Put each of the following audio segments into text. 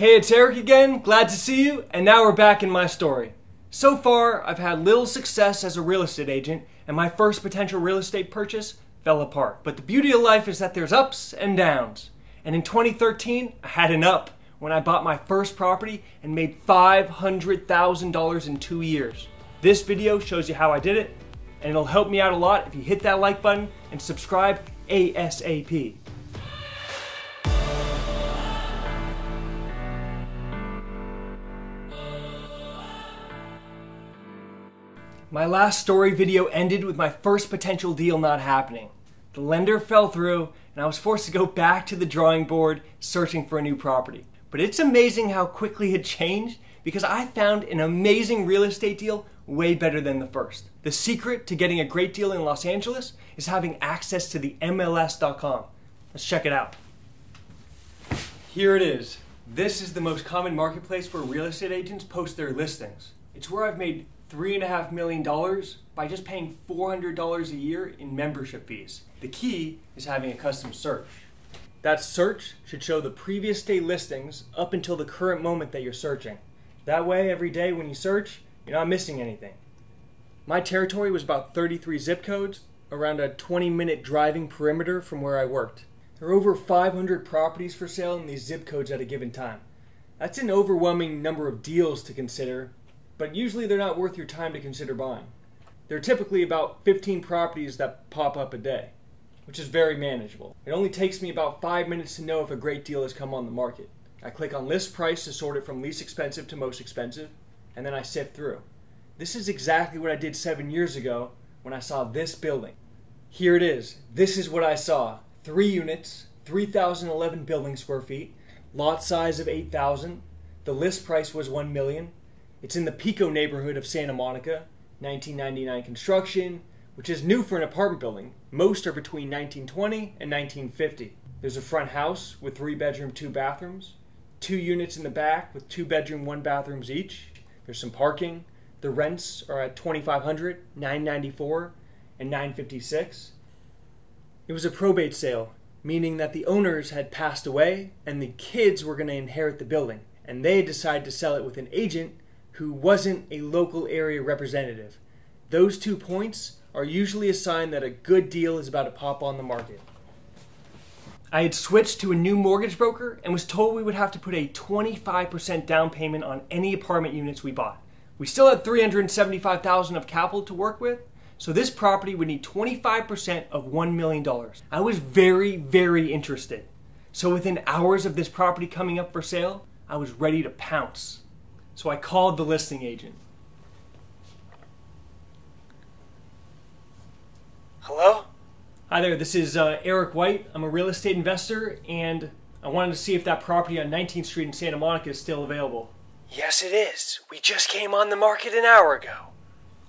Hey, it's Eric again. Glad to see you. And now we're back in my story. So far, I've had little success as a real estate agent, and my first potential real estate purchase fell apart. But the beauty of life is that there's ups and downs. And in 2013, I had an up when I bought my first property and made $500,000 in two years. This video shows you how I did it, and it'll help me out a lot if you hit that like button and subscribe ASAP. My last story video ended with my first potential deal not happening. The lender fell through, and I was forced to go back to the drawing board searching for a new property. But it's amazing how quickly it changed because I found an amazing real estate deal way better than the first. The secret to getting a great deal in Los Angeles is having access to the MLS.com. Let's check it out. Here it is. This is the most common marketplace where real estate agents post their listings. It's where I've made $3.5 million by just paying $400 a year in membership fees. The key is having a custom search. That search should show the previous day listings up until the current moment that you're searching. That way, every day when you search, you're not missing anything. My territory was about 33 zip codes, around a 20 minute driving perimeter from where I worked. There are over 500 properties for sale in these zip codes at a given time. That's an overwhelming number of deals to consider, but usually they're not worth your time to consider buying. There are typically about 15 properties that pop up a day, which is very manageable. It only takes me about 5 minutes to know if a great deal has come on the market. I click on list price to sort it from least expensive to most expensive, and then I sift through. This is exactly what I did 7 years ago when I saw this building. Here it is. This is what I saw. 3 units, 3011 building square feet, lot size of 8000. The list price was 1 million it's in the Pico neighborhood of Santa Monica, 1999 construction, which is new for an apartment building. Most are between 1920 and 1950. There's a front house with three bedroom, two bathrooms, two units in the back with two bedroom, one bathrooms each. There's some parking. The rents are at 2500 994 and 956 It was a probate sale, meaning that the owners had passed away and the kids were going to inherit the building, and they decided to sell it with an agent who wasn't a local area representative. Those two points are usually a sign that a good deal is about to pop on the market. I had switched to a new mortgage broker and was told we would have to put a 25% down payment on any apartment units we bought. We still had 375,000 of capital to work with, so this property would need 25% of $1 million. I was very, very interested. So within hours of this property coming up for sale, I was ready to pounce. So I called the listing agent. Hello? Hi there, this is uh, Eric White. I'm a real estate investor and I wanted to see if that property on 19th Street in Santa Monica is still available. Yes, it is. We just came on the market an hour ago.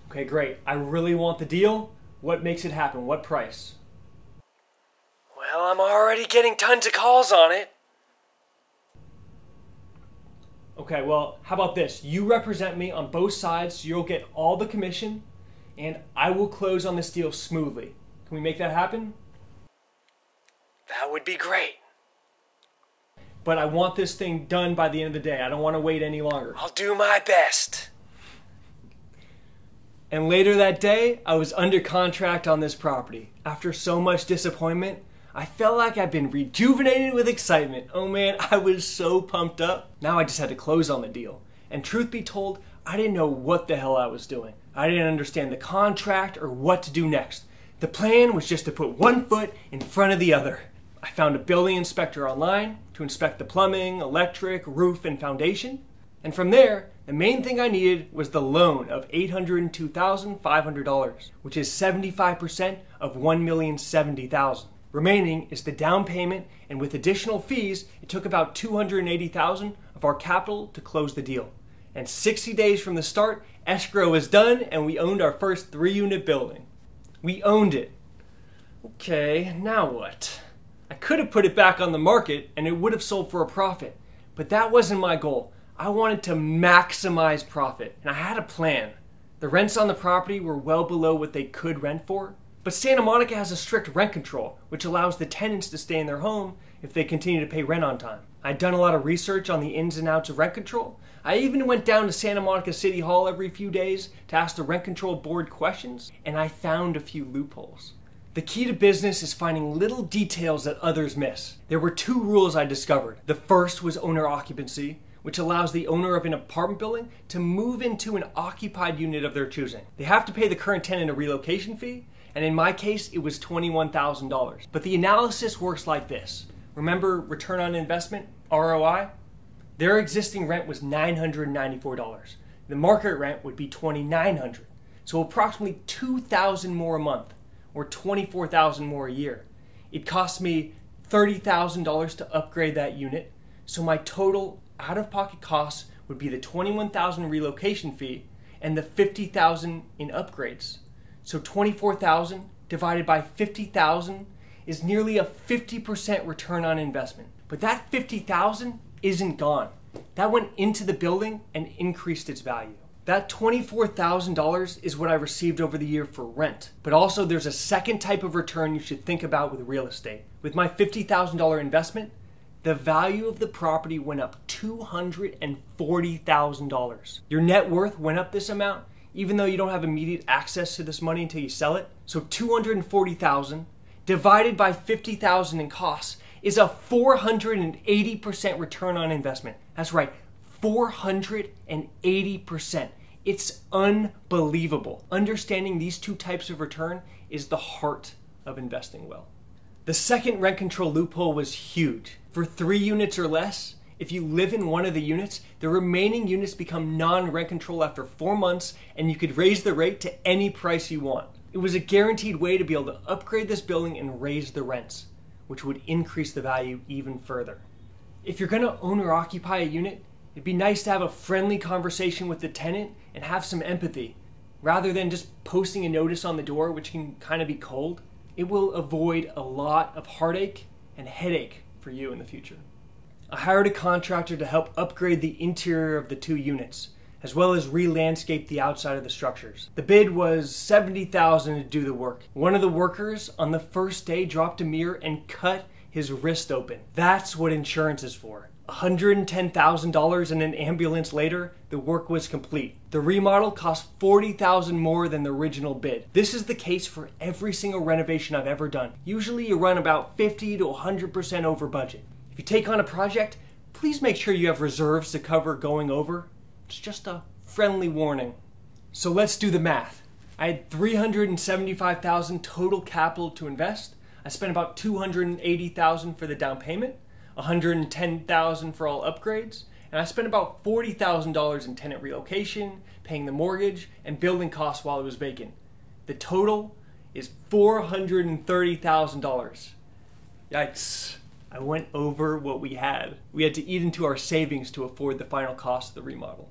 Okay, great. I really want the deal. What makes it happen? What price? Well, I'm already getting tons of calls on it. Okay, well, how about this? You represent me on both sides, you'll get all the commission, and I will close on this deal smoothly. Can we make that happen? That would be great. But I want this thing done by the end of the day. I don't want to wait any longer. I'll do my best. And later that day, I was under contract on this property. After so much disappointment, I felt like I'd been rejuvenated with excitement. Oh man, I was so pumped up. Now I just had to close on the deal. And truth be told, I didn't know what the hell I was doing. I didn't understand the contract or what to do next. The plan was just to put one foot in front of the other. I found a building inspector online to inspect the plumbing, electric, roof, and foundation. And from there, the main thing I needed was the loan of $802,500, which is 75% of $1,070,000. Remaining is the down payment, and with additional fees, it took about 280,000 of our capital to close the deal. And 60 days from the start, escrow was done and we owned our first 3-unit building. We owned it. Okay, now what? I could have put it back on the market and it would have sold for a profit, but that wasn't my goal. I wanted to maximize profit, and I had a plan. The rents on the property were well below what they could rent for, but Santa Monica has a strict rent control, which allows the tenants to stay in their home if they continue to pay rent on time. I'd done a lot of research on the ins and outs of rent control. I even went down to Santa Monica City Hall every few days to ask the rent control board questions, and I found a few loopholes. The key to business is finding little details that others miss. There were two rules I discovered. The first was owner occupancy, which allows the owner of an apartment building to move into an occupied unit of their choosing. They have to pay the current tenant a relocation fee, and in my case, it was $21,000. But the analysis works like this. Remember return on investment, ROI? Their existing rent was $994. The market rent would be 2,900. So approximately 2000 more a month or 24,000 more a year. It cost me $30,000 to upgrade that unit. So my total out of pocket costs would be the 21,000 relocation fee and the 50,000 in upgrades. So 24,000 divided by 50,000 is nearly a 50% return on investment. But that 50,000 isn't gone. That went into the building and increased its value. That $24,000 is what I received over the year for rent. But also, there's a second type of return you should think about with real estate. With my $50,000 investment, the value of the property went up $240,000. Your net worth went up this amount even though you don't have immediate access to this money until you sell it. So 240,000 divided by 50,000 in costs is a 480% return on investment. That's right, 480%. It's unbelievable. Understanding these two types of return is the heart of investing well. The second rent control loophole was huge. For three units or less, if you live in one of the units, the remaining units become non rent control after four months, and you could raise the rate to any price you want. It was a guaranteed way to be able to upgrade this building and raise the rents, which would increase the value even further. If you're going to own or occupy a unit, it'd be nice to have a friendly conversation with the tenant and have some empathy, rather than just posting a notice on the door, which can kind of be cold. It will avoid a lot of heartache and headache for you in the future. I hired a contractor to help upgrade the interior of the two units, as well as re-landscape the outside of the structures. The bid was 70,000 to do the work. One of the workers on the first day dropped a mirror and cut his wrist open. That's what insurance is for. $110,000 and an ambulance later, the work was complete. The remodel cost 40,000 more than the original bid. This is the case for every single renovation I've ever done. Usually you run about 50 to 100% over budget. You take on a project, please make sure you have reserves to cover going over. It's just a friendly warning. So let's do the math. I had 375,000 total capital to invest. I spent about 280,000 for the down payment, 110,000 for all upgrades, and I spent about $40,000 in tenant relocation, paying the mortgage, and building costs while it was vacant. The total is $430,000. Yikes. I went over what we had. We had to eat into our savings to afford the final cost of the remodel.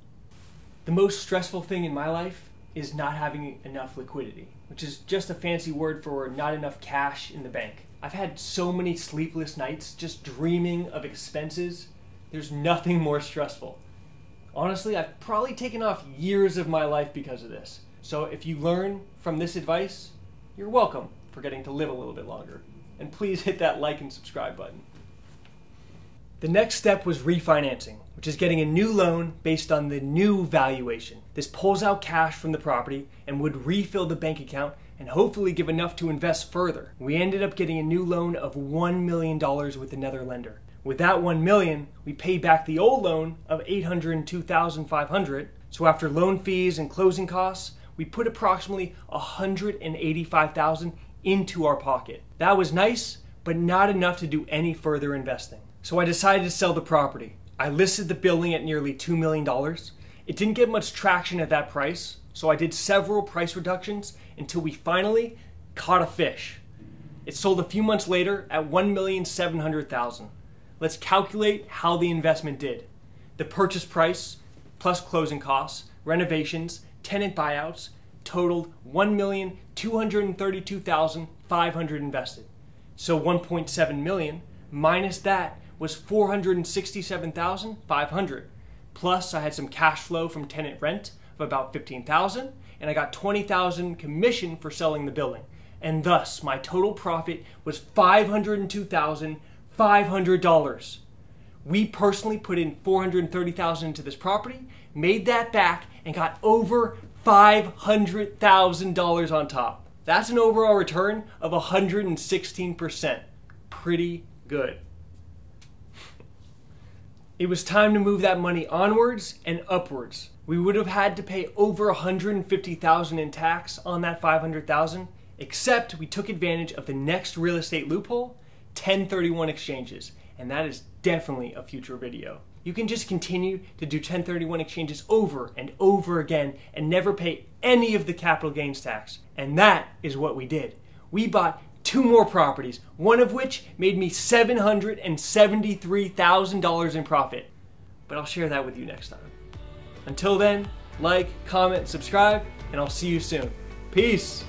The most stressful thing in my life is not having enough liquidity, which is just a fancy word for not enough cash in the bank. I've had so many sleepless nights just dreaming of expenses. There's nothing more stressful. Honestly, I've probably taken off years of my life because of this. So if you learn from this advice, you're welcome for getting to live a little bit longer. And please hit that like and subscribe button. The next step was refinancing, which is getting a new loan based on the new valuation. This pulls out cash from the property and would refill the bank account and hopefully give enough to invest further. We ended up getting a new loan of $1 million with another lender. With that 1 million, we paid back the old loan of 802,500. So after loan fees and closing costs, we put approximately 185,000 into our pocket. That was nice, but not enough to do any further investing. So I decided to sell the property. I listed the building at nearly $2 million. It didn't get much traction at that price, so I did several price reductions until we finally caught a fish. It sold a few months later at 1,700,000. Let's calculate how the investment did. The purchase price, plus closing costs, renovations, tenant buyouts, totaled 1,232,500 invested. So 1.7 million minus that was 467,500. Plus, I had some cash flow from tenant rent of about 15,000, and I got 20,000 commission for selling the building. And thus, my total profit was $502,500. We personally put in 430,000 into this property, made that back and got over $500,000 on top. That's an overall return of 116%. Pretty good. It was time to move that money onwards and upwards. We would have had to pay over 150,000 in tax on that 500,000, except we took advantage of the next real estate loophole, 1031 exchanges, and that is definitely a future video. You can just continue to do 1031 exchanges over and over again and never pay any of the capital gains tax. And that is what we did. We bought two more properties, one of which made me $773,000 in profit. But I'll share that with you next time. Until then, like, comment, subscribe, and I'll see you soon. Peace.